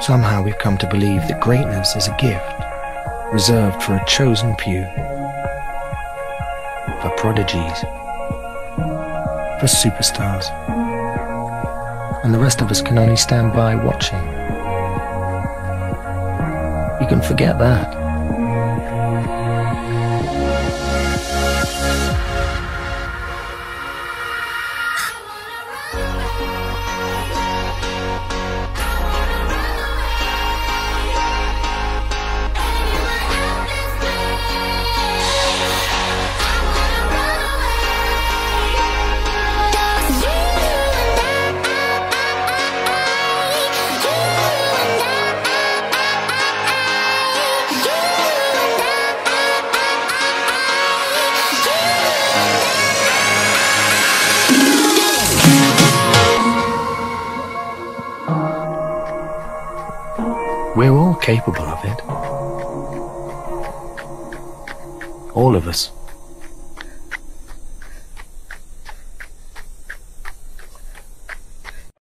Somehow we've come to believe that greatness is a gift reserved for a chosen few, for prodigies, for superstars. And the rest of us can only stand by watching. You can forget that. We're all capable of it. All of us.